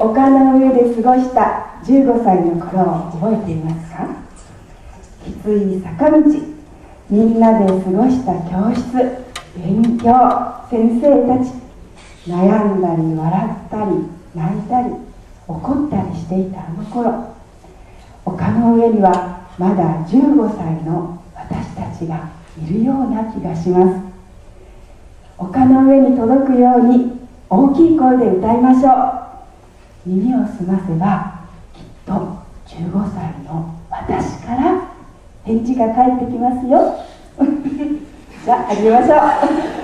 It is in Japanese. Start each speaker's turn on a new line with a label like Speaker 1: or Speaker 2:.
Speaker 1: 丘の上で過ごした15歳の頃を覚えていますか？きつい坂道。みんなで過ごした教室。勉強。先生たち。悩んだり笑ったり泣いたり怒ったりしていたあの頃。丘の上にはまだ15歳の私たちがいるような気がします。丘の上に届くように大きい声で歌いましょう。耳を澄ませばきっと15歳の私から返事が返ってきますよ。じゃあ始めましょう。